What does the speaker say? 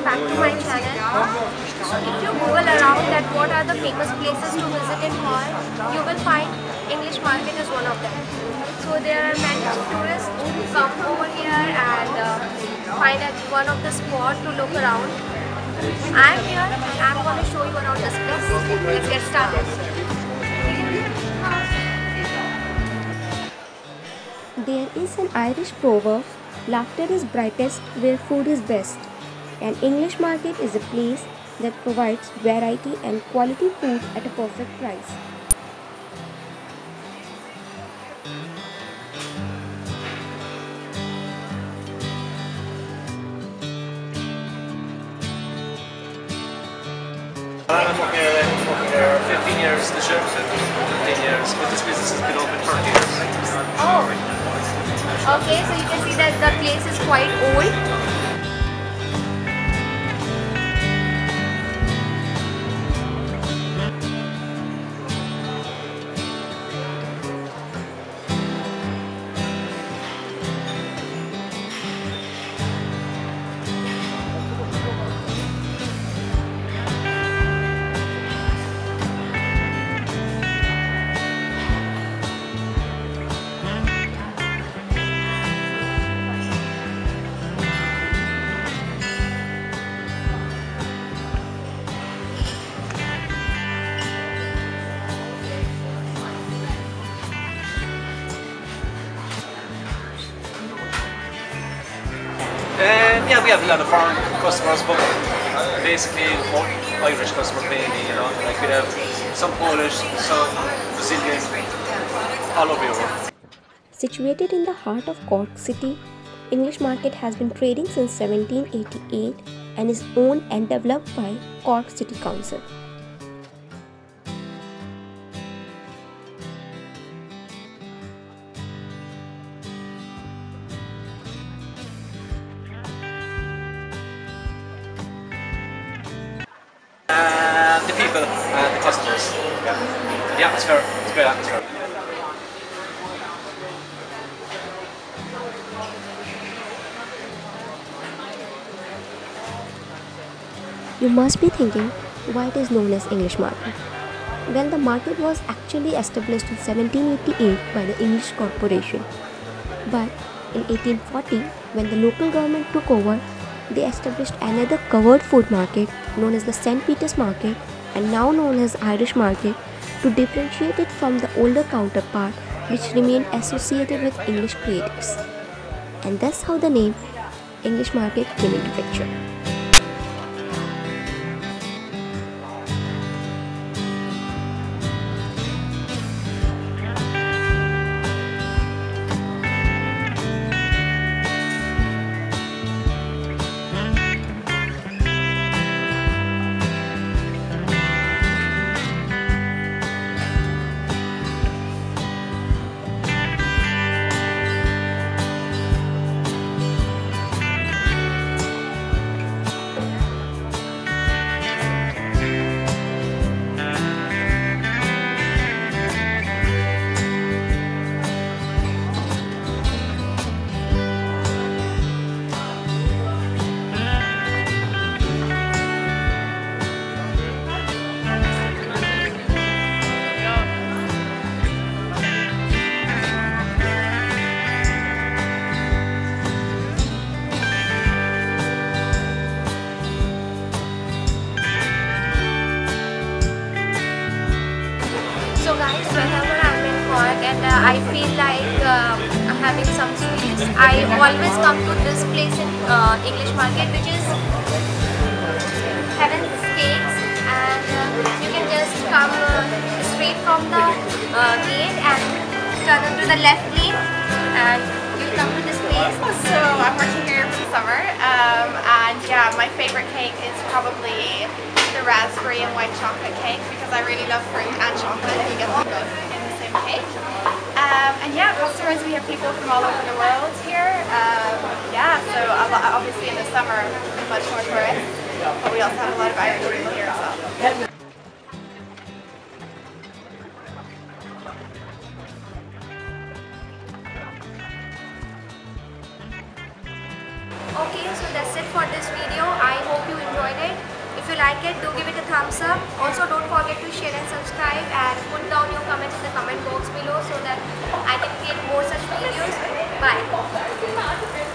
welcome back to my channel. If you google around that what are the famous places to visit in Hall, you will find English market is one of them. So there are many tourists who come over here and uh, find at one of the spot to look around. I'm here and I'm going to show you around this place. Let's get started. There is an Irish proverb, laughter is brightest where food is best. An English market is a place that provides variety and quality food at a perfect price. I'm working here, I've working here 15 years, the chef 15 years, but this business has been open 30 years. Oh, okay. So you can see that the place is quite old. Yeah, we have a lot of foreign customers, but basically Irish customers mainly, you know. Like we have some Polish, some Brazilian, all over Europe. Situated in the heart of Cork City, English Market has been trading since 1788 and is owned and developed by Cork City Council. And the and the customers. Yeah. The atmosphere, it's a great atmosphere. You must be thinking why it is known as English Market. Well, the market was actually established in 1788 by the English Corporation. But in 1840, when the local government took over, they established another covered food market known as the St. Peter's Market and now known as Irish Market to differentiate it from the older counterpart which remained associated with English creatives. And that's how the name English Market came into picture. I feel like uh, having some sweets, I always come to this place in uh, English Market which is Heaven's Cakes and uh, you can just come straight from the gate and turn into the left lane and you'll come to this place. So I'm working here for the summer, um, and yeah, my favorite cake is probably the raspberry and white chocolate cake because I really love fruit and chocolate. and You get them both in the same cake. Um, and yeah, customers, we have people from all over the world here. Um, yeah, so obviously in the summer, much more tourists, but we also have a lot of Irish people here as well. Okay, so that's it for this video. I hope you enjoyed it you like it, do give it a thumbs up. Also, don't forget to share and subscribe and put down your comments in the comment box below so that I can create more such videos. Bye.